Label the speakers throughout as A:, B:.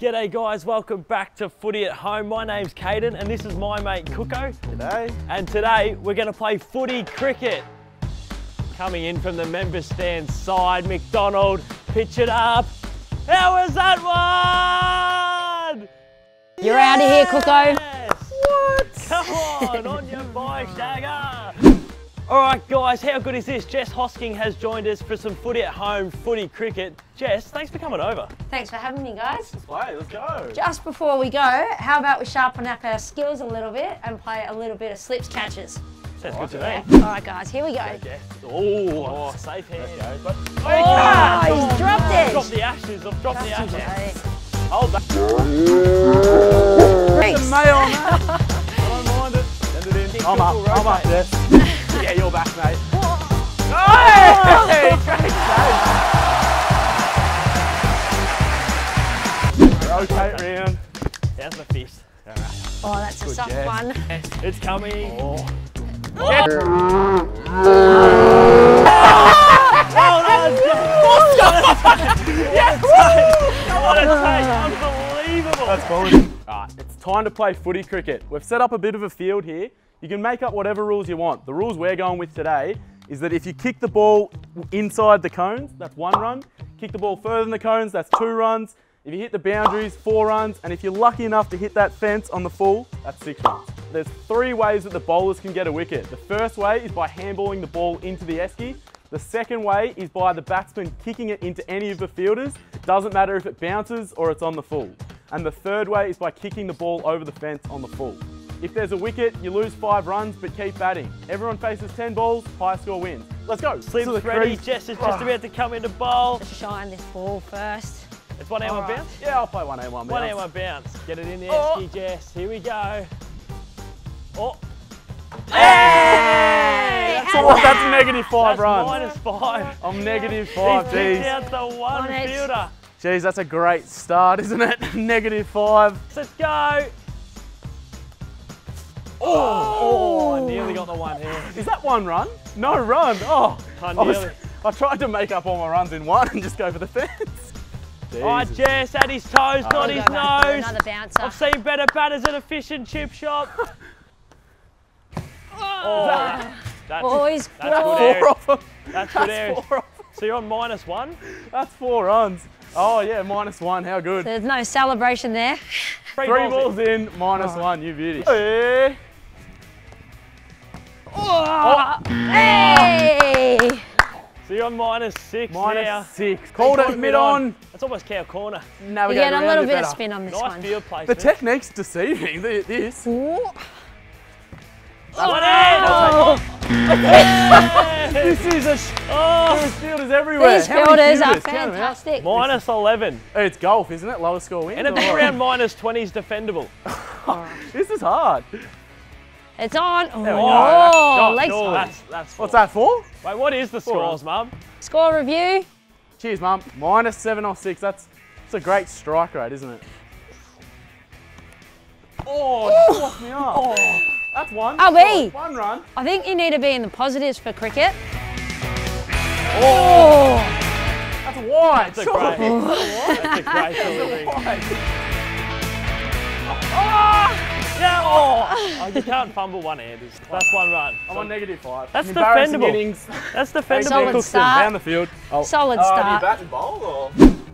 A: G'day guys, welcome back to Footy at Home. My name's Caden and this is my mate Cooko.
B: G'day.
A: And today we're going to play footy cricket. Coming in from the member stand side, McDonald, pitch it up. How was that one?
C: You're out of here, Cooko.
A: Yes! What? Come on, on your bike, Shagger. All right, guys, how good is this? Jess Hosking has joined us for some footy at home, footy cricket. Jess, thanks for coming over.
C: Thanks for having me, guys.
B: Let's Play, let's go.
C: Just before we go, how about we sharpen up our skills a little bit and play a little bit of slips catches?
A: Sounds good to
C: Yeah.
A: me.
C: All right, guys, here we go.
A: Jess. Oh, safe hand.
B: But
C: Oh, he's dropped
A: I've dropped the ashes, I've dropped the ashes.
C: Okay.
A: Hold that.
C: Thanks.
B: May on that. I don't mind it. Send it in. I'm up, I'm up, Jess. Yeah, you're back, mate. Hey! Oh. Great save. Rotate round.
A: There's the fist.
C: Oh, that's a soft
B: Jess.
C: one.
A: It's coming.
B: Oh.
A: Well done, Jess. Yes! What a take, unbelievable.
B: That's quality. Alright, it's time to play footy cricket. We've set up a bit of a field here. You can make up whatever rules you want. The rules we're going with today is that if you kick the ball inside the cones, that's one run. Kick the ball further than the cones, that's two runs. If you hit the boundaries, four runs. And if you're lucky enough to hit that fence on the full, that's six runs. There's three ways that the bowlers can get a wicket. The first way is by handballing the ball into the esky. The second way is by the batsman kicking it into any of the fielders. Doesn't matter if it bounces or it's on the full. And the third way is by kicking the ball over the fence on the full. If there's a wicket, you lose five runs, but keep batting. Everyone faces 10 balls, high score wins. Let's go.
A: Sleeps
B: To the
A: ready.
B: crease.
A: Jess is just ah. about to come into bowl.
C: Let's shine this ball first.
A: It's one hour
C: All right.
A: bounce.
B: Yeah, I'll play one A, one B.
A: One hour bounce. Get it in there,
B: Oh.
A: ski Jess. Here we go. Oh.
C: Hey!
B: So what? That's negative five
A: That's
B: runs.
A: minus five.
B: I'm negative
A: He's
B: five,
A: picked
B: geez.
A: out the one
C: On it.
A: fielder.
B: Geez, that's a great start, isn't it? negative five.
A: Let's go. Oh, I nearly got the one here.
B: Is that one run? No run. Oh,
A: I
B: I, was-
A: nearly.
B: I tried to make up all my runs in one and just go for the fence.
A: All right,
B: Jesus.
A: Oh, Jess, at his toes, oh,
C: not
A: his
C: go
A: nose.
C: Another bouncer.
A: I've seen better batters at a fish and chip shop. Oh, that- that's,
C: Boys,
A: that's good
C: ball.
A: area.
B: Four off 'em.
A: That's good
B: That's
A: area.
B: four off.
A: So you're on minus one.
B: That's four runs. Oh yeah, minus one. How good.
C: There's no celebration there.
A: Three,
B: Three
A: balls
B: balls in, minus one. You beauty. Hey.
A: Oh.
C: Hey!
A: So you're on minus six
B: Minus
A: now.
B: six. Called it mid on.
A: That's almost cow corner.
C: You
B: Navigate
C: get a little
B: bit
C: bit of spin on this
A: Nice
C: one.
A: field
B: The technique's deceiving. th- This.
C: Ooh.
A: One oh! in.
C: Oh,
B: This is a. Sh-
A: Oh,
B: There's fielders everywhere.
C: these
B: How many
C: fielders are
B: fielders? Count 'em out.
C: fantastic.
A: minus 11.
B: It's golf, isn't it? Lowest score wins.
A: And
B: or oh. what?
A: around minus 20 is defendable.
B: This is hard.
C: It's on.
B: we go.
C: Oh,
A: Shot,
C: leg
A: surely. That's, that's
B: What's that for?
A: Wait, what is the scores, mum?
C: Score review.
B: Cheers, mum. Minus seven or six. That's that's a great strike rate, isn't it? Oh, just locked me up. Oh. That's one.
C: Are we?
B: One run.
C: I think you need to be in the positives for cricket. Oh, oh.
B: That's a wide.
A: That's a great, that's a great delivery.
B: Wide. Oh!
A: Yeah, oh. oh, you can't fumble one-handers. That's one run.
B: I'm on negative five.
A: That's
B: Embarrassing
A: defendable.
B: innings.
A: That's
C: Solid.
B: Cookson
C: start.
B: down the field. Oh.
C: solid
B: Uh, do you
C: start.
B: bat and bowl or?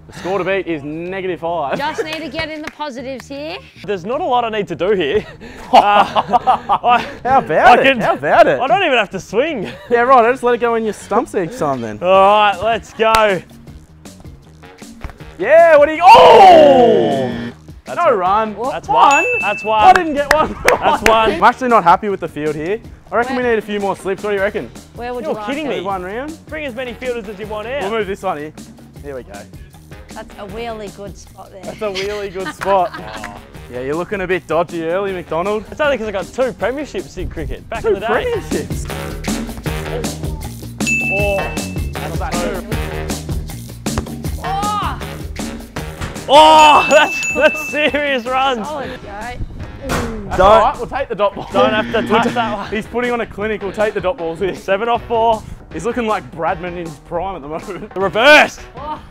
B: The score to beat is negative five.
C: Just need to get in the positives here.
A: There's not a lot I need to do here. Uh, I,
B: How about
A: I
B: it?
A: can-
B: How about it?
A: I don't even have to swing.
B: Yeah, right. I just let it go in your stumps each time then.
A: All right, let's go.
B: Yeah. What do you? Oh! No run.
A: That's one.
B: one.
A: That's one.
B: I didn't get one.
A: That's one.
B: I'm actually not happy with the field here. I reckon we need a few more slips. What do you reckon?
C: Where would
A: You're
C: you
A: kidding
C: it?
A: me.
B: One round.
A: Bring as many fielders as you want
B: here.
A: We'll
B: move this one here. Here we go.
C: That's a really good spot there.
B: That's a really good spot. Yeah, you're looking a bit dodgy early, McDonald.
A: It's only because I got two premierships in cricket back
B: Two
A: in the day.
B: Two premierships.
A: Oh,
B: How's that two?
C: Oh,
A: that's that's serious runs.
C: solid go.
B: That's
A: Don't-
B: all right, we'll take the dot ball.
A: Don't have to touch that one.
B: He's putting on a clinic. We'll take the dot balls here.
A: Seven off four.
B: He's looking like Bradman in his prime at the moment.
A: The reverse.
C: Oh.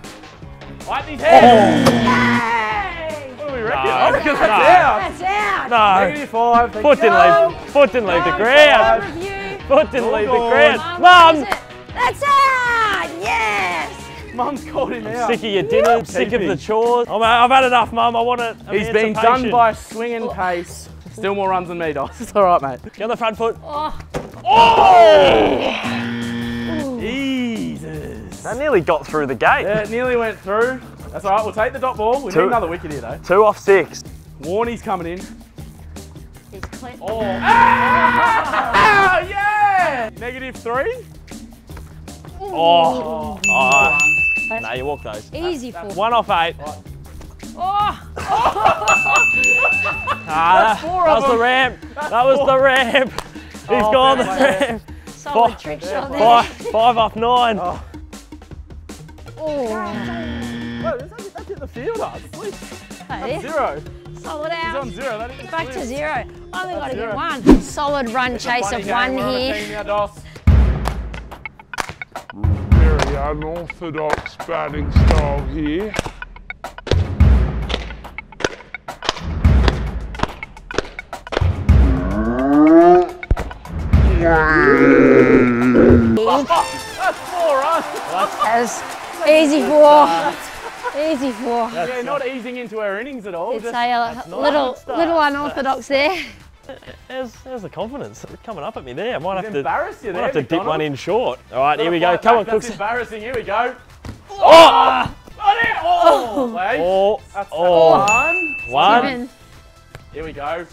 B: Wipe these hands.
C: Hey! Oh. That's out.
A: No.
B: Negative five. Thank
A: Foot didn't leave. Foot didn't leave the ground.
C: for.
A: Foot didn't leave the ground.
C: Mum,
A: Mum,
C: what is it? That's out. Yes.
B: Mum's called him out.
A: sick of your dinner. Sick of the chores. I'm, I've had enough, Mum. I want it.
B: He's been done by a swinging pace. Still more runs than me, Dos. It's all right, mate.
A: Get on the front foot.
C: Oh,
B: Jesus.
A: That nearly got through the gate.
B: Yeah, it nearly went through. That's all right. We'll take the dot ball. We
A: Two.
B: need another wicket here, though.
A: Two off six.
B: Warney's coming in.
C: he's clean.
B: Oh. Ah, yeah! Negative three.
A: Oh. oh. No, you walk those.
C: Easy for.
A: One off eight.
C: Oh,
A: Ah, that,
B: four
A: that
B: of
A: was the
B: them.
A: ramp. That was the ramp. He's
B: Oh,
A: gone the
B: fair
A: ramp.
C: solid
A: Five-
C: trick shot there.
A: Five, five off nine.
B: Oh.
C: Oh,
B: Wait, that's, that's hit the fielder. Sleep.
C: hey,
B: Zero.
C: solid
B: He's
C: out.
B: on zero. That is
C: Back to zero. Only got to get one. Solid run
B: It's
C: chase of one
B: We're on a
C: here.
B: team
D: unorthodox batting style here.
B: That's four runs.
C: As easy four. Easy for.
B: Yeah, not easing into our innings at all.
C: It's
B: Just,
C: a uh,
A: not
C: little, little unorthodox there.
A: There's, there's the confidence coming up at me there. I might have to,
B: embarrass you
A: might have to dip one in short. All right, here we go. Come
B: back.
A: on,
B: That's
A: Cooks.
B: embarrassing. Here we go.
A: Oh! oh!
B: Got it. Oh, wait.
A: Oh!
B: That's
A: Oh!
B: one.
A: One.
C: Given.
B: Here we go.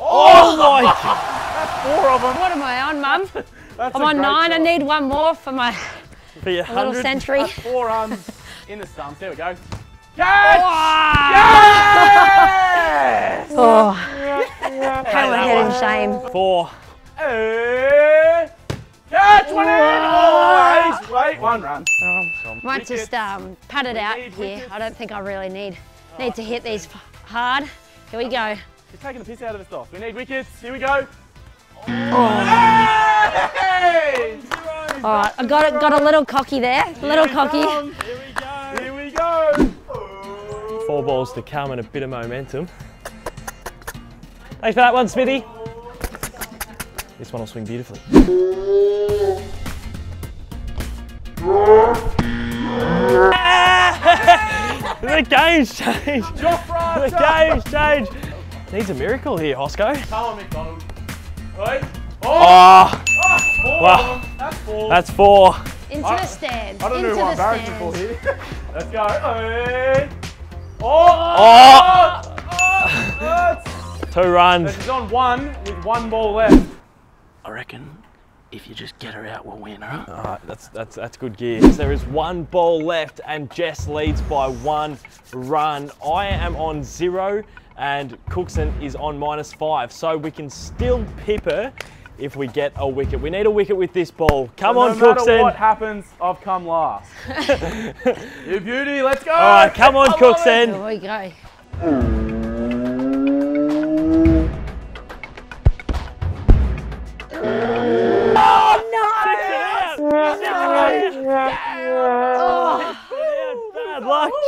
A: Oh my!
B: That's Four of them.
C: What am I on, Mum?
B: That's
C: I'm on
B: great
C: nine. I need one more for my
A: For your
C: little century.
B: That's four runs in the stumps. Here we go. Oh, Catch! Ah. Yes!
C: Oh, hang my head in shame.
A: Four.
B: Hey! Catch one in! Oh, wait, wait, one run.
C: Might just um, pad it out
B: need
C: here.
B: wickets.
C: I don't think I really need need to hit these hard. Here we go.
B: He's taking the piss out of us, Dos. We need wickets. Here we go.
C: Oh.
B: Hey!
C: All right, I got it. Got a little cocky there. A little
B: Here
C: cocky.
B: come.
A: Here we go.
B: Here we go.
A: Four balls to come and a bit of momentum. Thanks for that one, Smithy. This one will swing beautifully. the game's changed.
B: Jofra,
A: The game's changed. Needs a miracle here, Hosco.
B: Come on, McDonald. Wait. Ah. Oh!
A: Oh,
B: oh, four
A: Wow.
B: That's four.
A: that's four.
C: Into
B: I-
C: the stands.
B: I don't know
C: Into
B: who I'm
C: the
B: for here. Let's go. Hey. Oh! Ah.
A: Oh.
B: Oh! That's-
A: Two runs.
B: She's on one with one ball left.
E: I reckon if you just get her out, we'll win, all right?
A: All right, that's that's that's good gear. There is one ball left, and Jess leads by one run. I am on zero, and Cookson is on minus five. So we can still pip her if we get a wicket. We need a wicket with this ball. Come
B: no
A: on,
B: matter
A: Cookson.
B: what happens, I've come last. you beauty, let's go.
A: All right, come on,
B: I love it.
A: Cookson.
C: Oh, Here we go.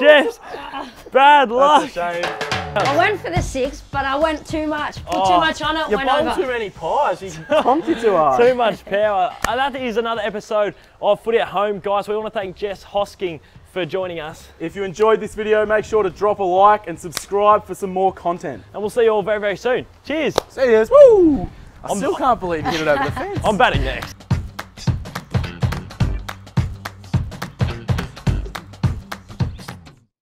A: Bad luck, Jess. Bad luck.
B: Shame.
C: I went for the six, but I went too much. Put
A: Oh,
C: too much on it.
B: You
C: went
B: bowled
C: over.
B: too many pies. You pumped you too hard.
A: Too much power. And that is another episode of Footy at Home, guys. We want to thank Jess Hosking for joining us.
B: If you enjoyed this video, make sure to drop a like and subscribe for some more content.
A: And we'll see you all very, very soon. Cheers.
B: See yous. Woo! I still can't believe you hit it over the fence.
A: I'm batting next.